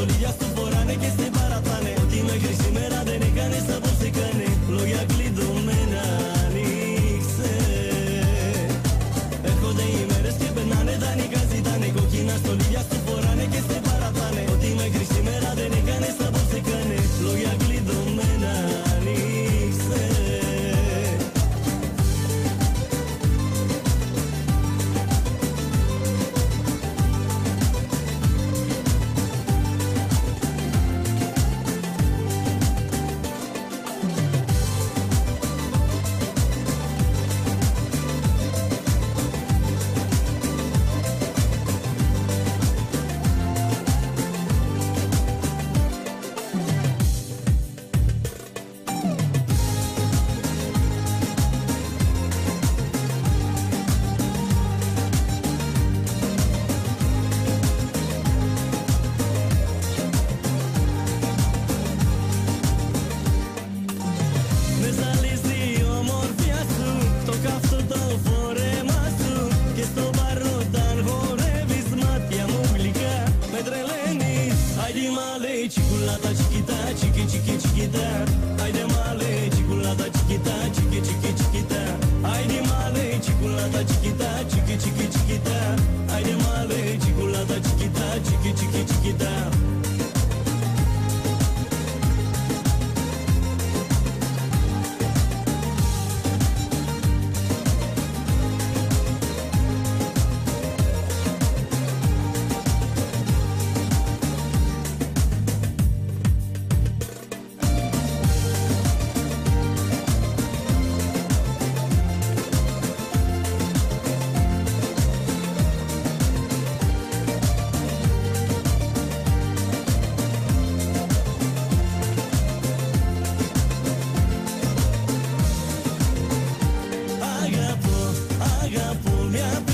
Folia Suborana que é se Yalalaş Haga por